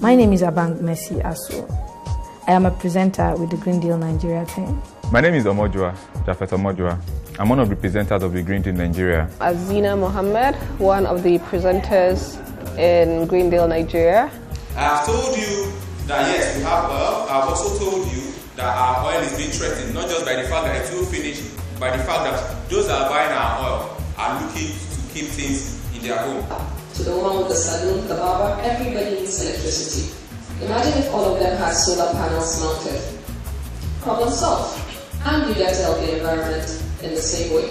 My name is Abang Mercy Asu. I am a presenter with the Green Deal Nigeria team. My name is Omojua, Japheth Omojua. I'm one of the presenters of the Green Deal Nigeria. Azina Mohammed, one of the presenters in Green Deal Nigeria. I have told you that yes, we have oil. I've also told you that our oil is being threatened, not just by the fact that it will finish, by the fact that those that are buying our oil are looking to keep things in their home. To the one with the saloon, the barber, everybody needs electricity. Imagine if all of them had solar panels mounted. Problem solved. And you get to help the environment in the same way.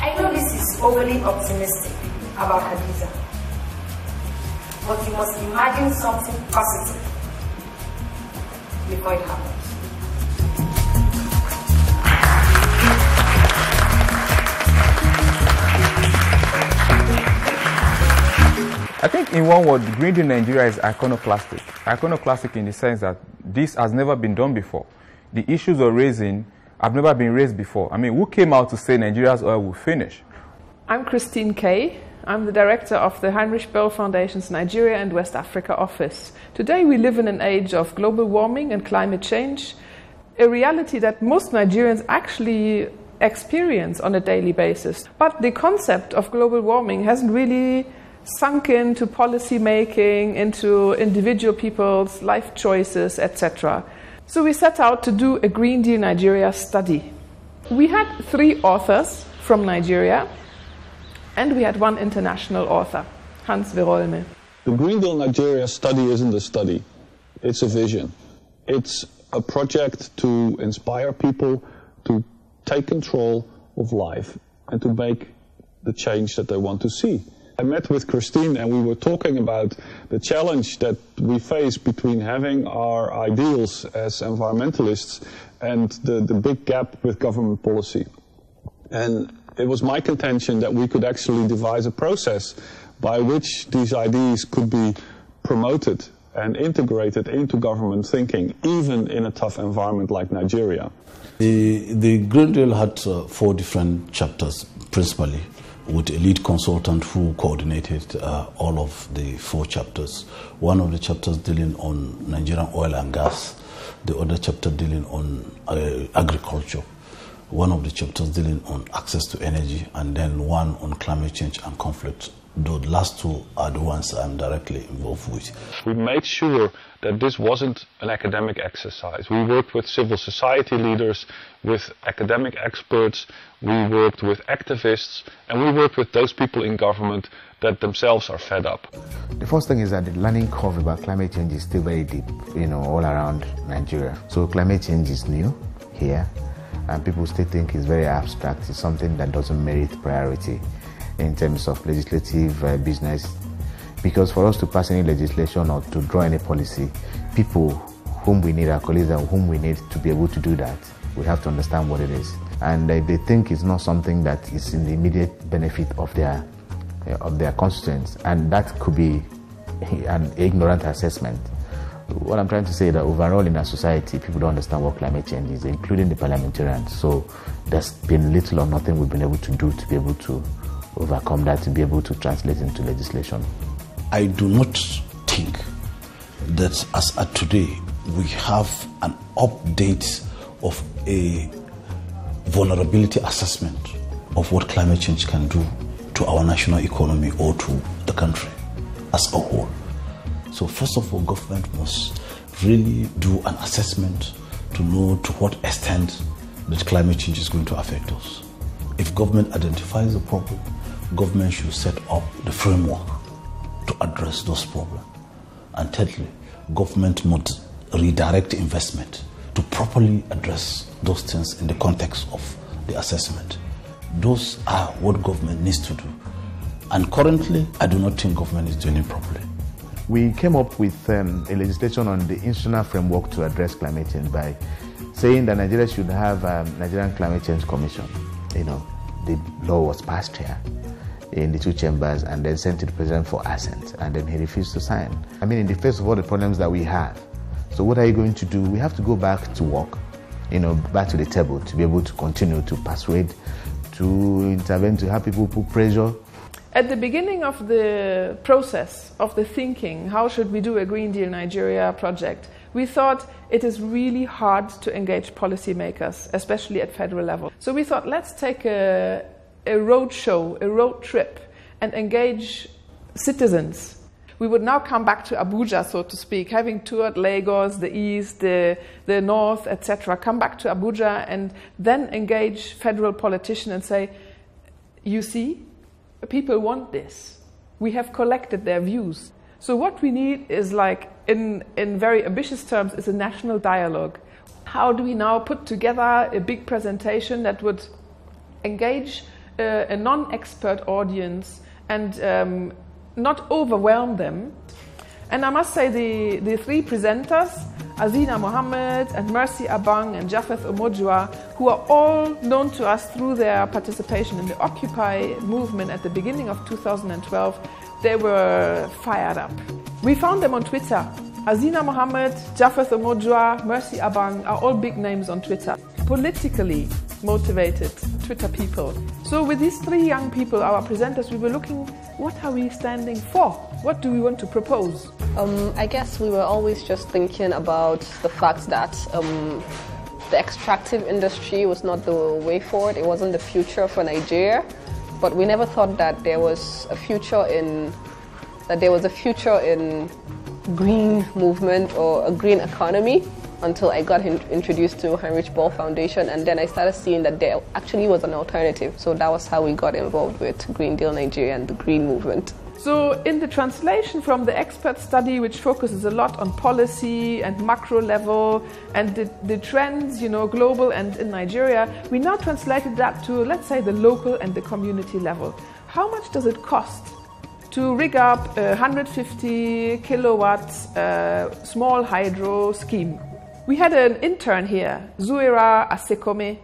I know this is overly optimistic about Hadiza, but you must imagine something positive before it happens. I think in one word, Green Deal Nigeria is iconoclastic. Iconoclastic in the sense that this has never been done before. The issues we're raising have never been raised before. I mean, who came out to say Nigeria's oil will finish? I'm Christine Kay. I'm the director of the Heinrich Böll Foundation's Nigeria and West Africa office. Today we live in an age of global warming and climate change, a reality that most Nigerians actually experience on a daily basis. But the concept of global warming hasn't really sunk into policy making, into individual people's life choices, etc. So we set out to do a Green Deal Nigeria study. We had three authors from Nigeria, and we had one international author, Hans Verolme. The Green Deal Nigeria study isn't a study, it's a vision. It's a project to inspire people to take control of life and to make the change that they want to see. I met with Christine and we were talking about the challenge that we face between having our ideals as environmentalists and the, the big gap with government policy. And it was my contention that we could actually devise a process by which these ideas could be promoted and integrated into government thinking, even in a tough environment like Nigeria. The, the Green Deal had uh, four different chapters, principally with a lead consultant who coordinated uh, all of the four chapters. One of the chapters dealing on Nigerian oil and gas, the other chapter dealing on uh, agriculture, one of the chapters dealing on access to energy, and then one on climate change and conflict. The last two are the ones I'm directly involved with. We made sure that this wasn't an academic exercise. We worked with civil society leaders, with academic experts, we worked with activists, and we worked with those people in government that themselves are fed up. The first thing is that the learning curve about climate change is still very deep, you know, all around Nigeria. So climate change is new here, and people still think it's very abstract. It's something that doesn't merit priority in terms of legislative uh, business. Because for us to pass any legislation or to draw any policy, people whom we need, our colleagues and whom we need to be able to do that, we have to understand what it is. And uh, they think it's not something that is in the immediate benefit of their uh, of their constituents, and that could be an ignorant assessment. What I'm trying to say is that overall in our society, people don't understand what climate change is, including the parliamentarians. So there's been little or nothing we've been able to do to be able to overcome that to be able to translate into legislation. I do not think that as at today we have an update of a vulnerability assessment of what climate change can do to our national economy or to the country as a whole. So first of all, government must really do an assessment to know to what extent that climate change is going to affect us. If government identifies the problem, government should set up the framework to address those problems. And thirdly, government must redirect investment to properly address those things in the context of the assessment. Those are what government needs to do. And currently, I do not think government is doing it properly. We came up with um, a legislation on the institutional framework to address climate change by saying that Nigeria should have a um, Nigerian Climate Change Commission. You know, the law was passed here in the two chambers and then sent to the president for assent, and then he refused to sign. I mean, in the face of all the problems that we have, so what are you going to do? We have to go back to work, you know, back to the table to be able to continue to persuade, to intervene, to have people put pressure. At the beginning of the process of the thinking, how should we do a Green Deal Nigeria project? We thought it is really hard to engage policymakers, especially at federal level. So we thought let's take a, a road show, a road trip, and engage citizens. We would now come back to Abuja, so to speak, having toured Lagos, the East, the, the North, etc. Come back to Abuja and then engage federal politicians and say, you see, people want this. We have collected their views. So what we need is like, in, in very ambitious terms, is a national dialogue. How do we now put together a big presentation that would engage uh, a non-expert audience and um, not overwhelm them? And I must say the, the three presenters, Azina Mohammed and Mercy Abang and Japheth Omojua, who are all known to us through their participation in the Occupy movement at the beginning of 2012, they were fired up. We found them on Twitter. Azina Mohammed, Japheth Omojua, Mercy Abang are all big names on Twitter. Politically motivated Twitter people. So with these three young people, our presenters, we were looking, what are we standing for? What do we want to propose? Um, I guess we were always just thinking about the fact that um, the extractive industry was not the way forward. It wasn't the future for Nigeria. But we never thought that there was a future in that there was a future in green movement or a green economy until I got in, introduced to Heinrich Böll Foundation, and then I started seeing that there actually was an alternative. So that was how we got involved with Green Deal Nigeria and the green movement. So, in the translation from the expert study, which focuses a lot on policy and macro level and the, the trends, you know, global and in Nigeria, we now translated that to, let's say, the local and the community level. How much does it cost to rig up a 150 kilowatt uh, small hydro scheme? We had an intern here, Zuira Asekome.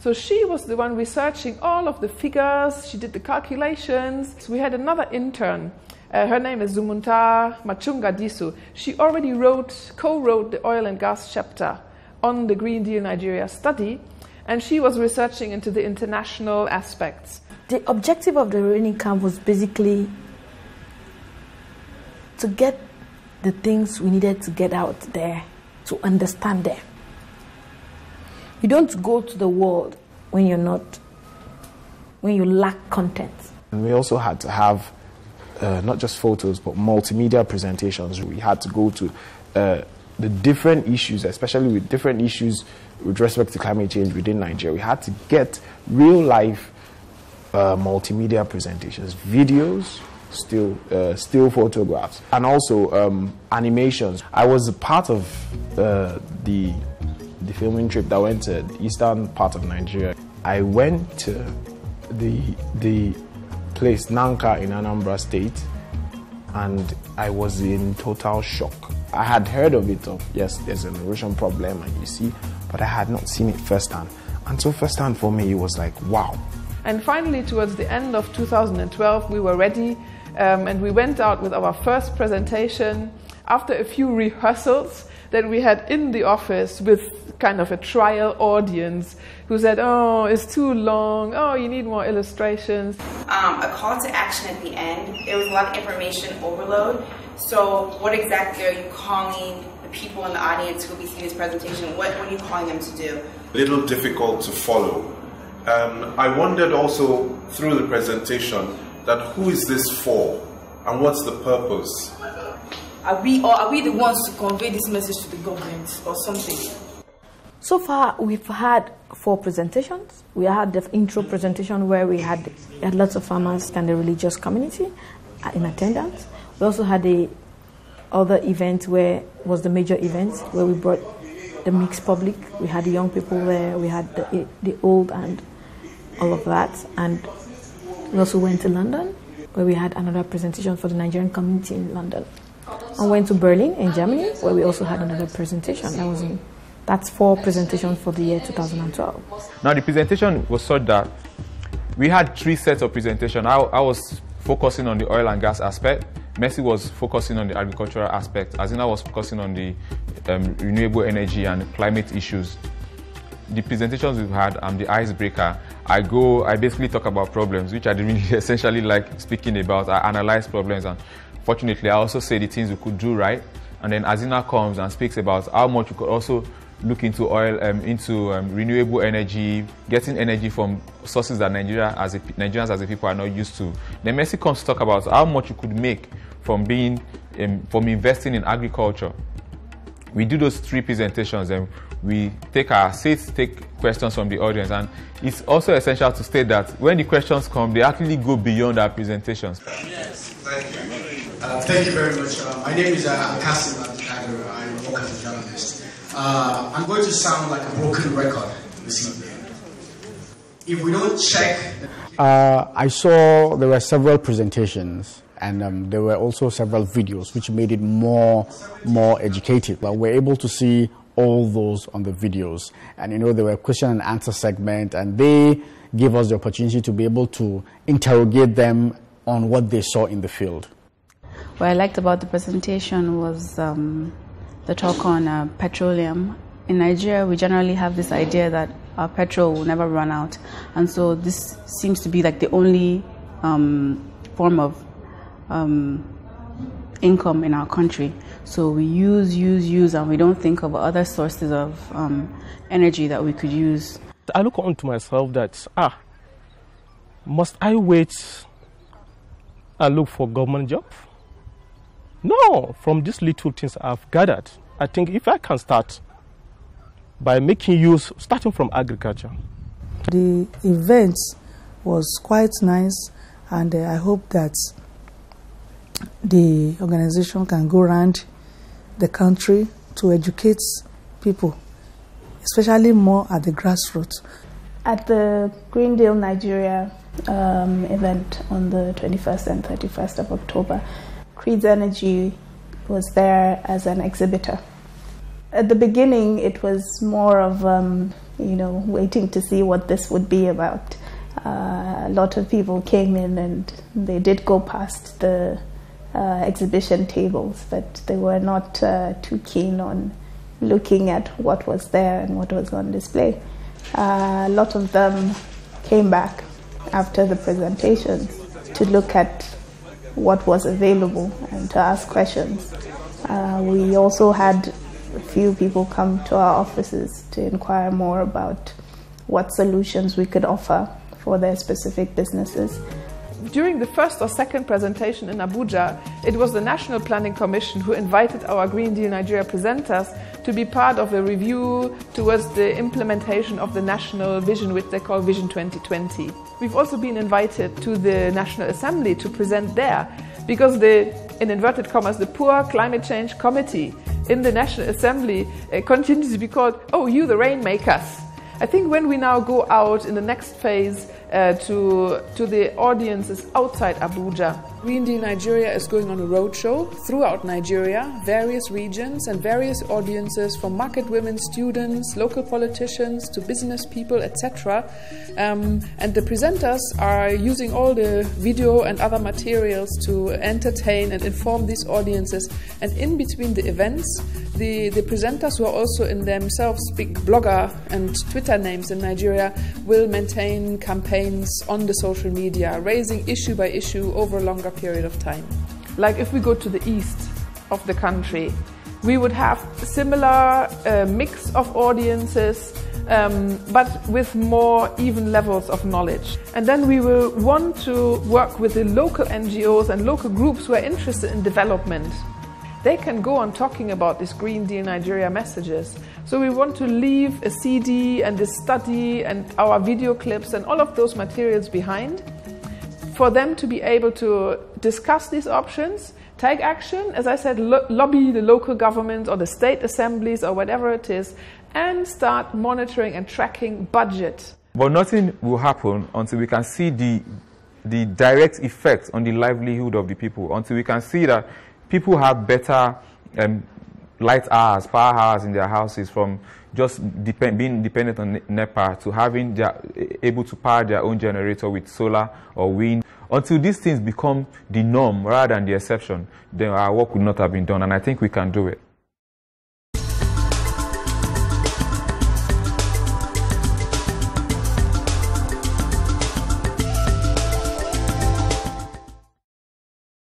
So she was the one researching all of the figures, she did the calculations. So we had another intern. Uh, her name is Zumunta Machunga Disu. She already wrote, co-wrote the oil and gas chapter on the Green Deal Nigeria study, and she was researching into the international aspects. The objective of the training camp was basically to get the things we needed to get out there to understand them. You don't go to the world when you're not, when you lack content. And we also had to have uh, not just photos, but multimedia presentations. We had to go to uh, the different issues, especially with different issues with respect to climate change within Nigeria. We had to get real life uh, multimedia presentations, videos, still uh, still photographs, and also um, animations. I was a part of uh, the the filming trip that went to the eastern part of Nigeria. I went to the the place Nanka in Anambra State, and I was in total shock. I had heard of it of yes, there's an erosion problem, and you see, but I had not seen it firsthand. And so firsthand for me, it was like wow. And finally, towards the end of 2012, we were ready um, and we went out with our first presentation after a few rehearsals that we had in the office with kind of a trial audience who said, Oh, it's too long. Oh, you need more illustrations. Um, a call to action at the end. There was a lot of information overload. So, what exactly are you calling the people in the audience who will be seeing this presentation? What, what are you calling them to do? A little difficult to follow. Um, I wondered also through the presentation that who is this for and what's the purpose? Are we or are we the ones to convey this message to the government or something? So far, we've had four presentations. We had the intro presentation where we had, we had lots of farmers and the religious community in attendance. We also had the other event where was the major event where we brought the mixed public. We had the young people there. We had the, the old and all of that. And we also went to London, where we had another presentation for the Nigerian community in London. And went to Berlin in Germany, where we also had another presentation. That was in, that's four presentations for the year 2012. Now the presentation was such that we had three sets of presentation. I, I was focusing on the oil and gas aspect. Mercy was focusing on the agricultural aspect. Azina was focusing on the um, renewable energy and climate issues. the presentations we've had, I'm the icebreaker. I go, I basically talk about problems, which I really essentially like speaking about. I analyze problems, and fortunately, I also say the things we could do right. And then Azina comes and speaks about how much we could also look into oil, um, into um, renewable energy, getting energy from sources that Nigeria as a, Nigerians as a people are not used to. Then Mercy comes to talk about how much you could make from being, um, from investing in agriculture. We do those three presentations and we take our seats, take questions from the audience. And it's also essential to state that when the questions come, they actually go beyond our presentations. Yes, thank you. Uh, thank you very much. Uh, my name is uh, Kasim I work as a journalist. Uh, I'm going to sound like a broken record this evening. If we don't check. Uh, I saw there were several presentations and um, there were also several videos which made it more more educative. But we're able to see all those on the videos, and you know there were a question and answer segment, and they gave us the opportunity to be able to interrogate them on what they saw in the field. What I liked about the presentation was um, the talk on uh, petroleum. In Nigeria, we generally have this idea that our petrol will never run out, and so this seems to be like the only um, form of um, income in our country. So we use, use, use, and we don't think of other sources of um, energy that we could use. I look on to myself that, ah, must I wait and look for government job? No, from these little things I've gathered, I think if I can start by making use, starting from agriculture. The event was quite nice, and uh, I hope that the organization can go around the country to educate people, especially more at the grassroots. At the Green Deal Nigeria um, event on the 21st and 31st of October, Creeds Energy was there as an exhibitor. At the beginning, it was more of, um, you know, waiting to see what this would be about. Uh, a lot of people came in and they did go past the uh, exhibition tables, but they were not uh, too keen on looking at what was there and what was on display. Uh, a lot of them came back after the presentations to look at what was available and to ask questions. Uh, we also had a few people come to our offices to inquire more about what solutions we could offer for their specific businesses during the first or second presentation in Abuja, it was the National Planning Commission who invited our Green Deal Nigeria presenters to be part of a review towards the implementation of the national vision, which they call Vision 2020. We've also been invited to the National Assembly to present there because the, in inverted commas, the Poor Climate Change Committee in the National Assembly uh, continues to be called, oh, you the rainmakers. I think when we now go out in the next phase uh, to, to the audiences outside Abuja. Green Deal Nigeria is going on a roadshow throughout Nigeria, various regions and various audiences from market women, students, local politicians to business people, etc. Um, and the presenters are using all the video and other materials to entertain and inform these audiences. And in between the events, the, the presenters who are also in themselves big blogger and Twitter names in Nigeria will maintain campaigns campaigns on the social media, raising issue by issue over a longer period of time. Like if we go to the east of the country, we would have similar uh, mix of audiences, um, but with more even levels of knowledge. And then we will want to work with the local NGOs and local groups who are interested in development they can go on talking about these Green Deal Nigeria messages. So we want to leave a CD and a study and our video clips and all of those materials behind for them to be able to discuss these options, take action, as I said, lo lobby the local governments or the state assemblies or whatever it is, and start monitoring and tracking budget. But nothing will happen until we can see the, the direct effect on the livelihood of the people, until we can see that people have better um, light hours, power hours in their houses from just depend, being dependent on NEPA to having their, able to power their own generator with solar or wind. Until these things become the norm rather than the exception, then our work would not have been done, and I think we can do it.